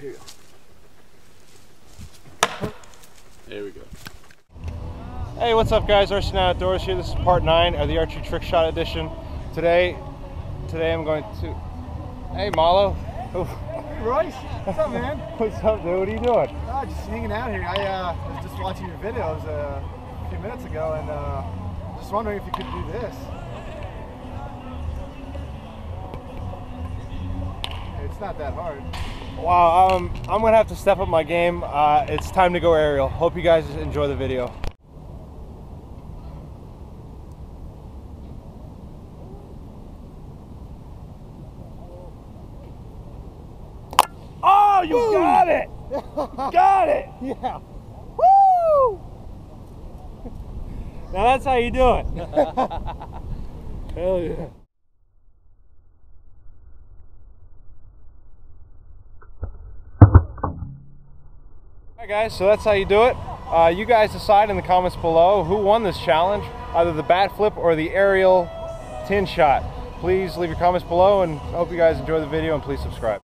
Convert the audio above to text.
here you go. There we go. Hey, what's up guys? RC9 Outdoors here. This is part nine of the archery trick shot edition. Today, today I'm going to, hey Malo. Hey Royce, what's up man? What's up dude? What are you doing? Oh, just hanging out here. I uh, was just watching your videos uh, a few minutes ago and uh, just wondering if you could do this. It's not that hard. Wow, um, I'm gonna have to step up my game. Uh, it's time to go aerial. Hope you guys enjoy the video. Oh, you Woo! got it! got it! Yeah. Woo! Now that's how you do it. Hell yeah. Guys, so that's how you do it. Uh, you guys decide in the comments below who won this challenge, either the bat flip or the aerial tin shot. Please leave your comments below and hope you guys enjoy the video and please subscribe.